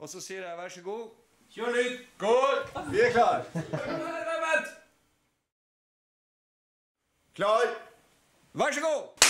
Og så sier jeg vær så god. Kjør lyd! Går! Vi er klar. Vent! Klar. Vær så god!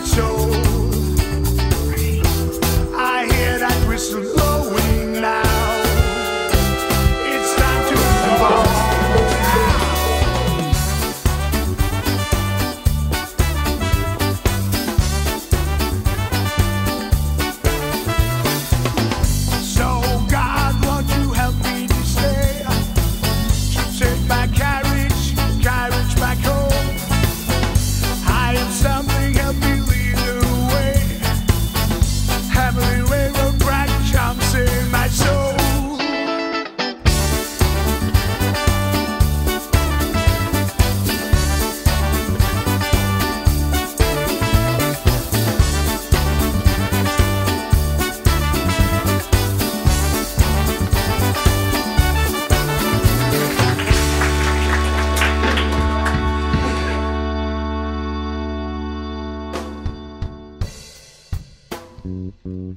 chose. Mm-hmm.